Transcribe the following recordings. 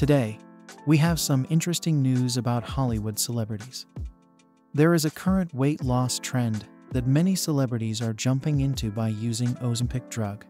Today, we have some interesting news about Hollywood celebrities. There is a current weight loss trend that many celebrities are jumping into by using Ozempic drug.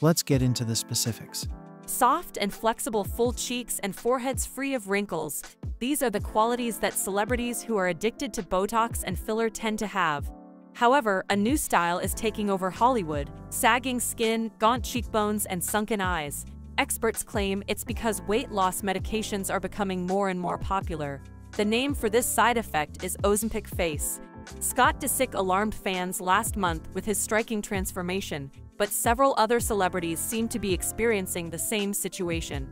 Let's get into the specifics. Soft and flexible full cheeks and foreheads free of wrinkles. These are the qualities that celebrities who are addicted to Botox and filler tend to have. However, a new style is taking over Hollywood, sagging skin, gaunt cheekbones, and sunken eyes. Experts claim it's because weight loss medications are becoming more and more popular. The name for this side effect is Ozempic face. Scott Disick alarmed fans last month with his striking transformation, but several other celebrities seem to be experiencing the same situation.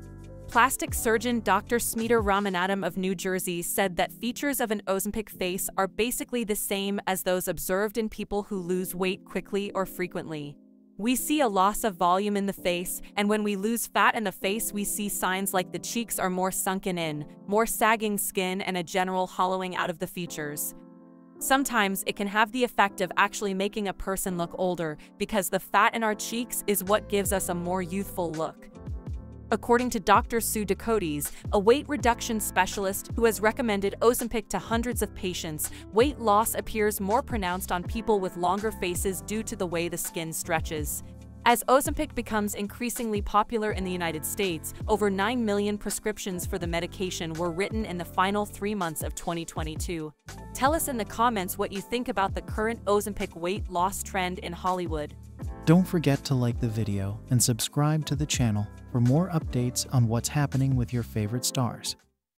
Plastic surgeon Dr. Smeeta Ramanathan of New Jersey said that features of an Ozempic face are basically the same as those observed in people who lose weight quickly or frequently. We see a loss of volume in the face, and when we lose fat in the face, we see signs like the cheeks are more sunken in, more sagging skin, and a general hollowing out of the features. Sometimes it can have the effect of actually making a person look older because the fat in our cheeks is what gives us a more youthful look. According to Dr. Sue Decotiis, a weight reduction specialist who has recommended Ozempic to hundreds of patients, weight loss appears more pronounced on people with longer faces due to the way the skin stretches. As Ozempic becomes increasingly popular in the United States, over 9 million prescriptions for the medication were written in the final three months of 2022. Tell us in the comments what you think about the current Ozempic weight loss trend in Hollywood. Don't forget to like the video and subscribe to the channel for more updates on what's happening with your favorite stars.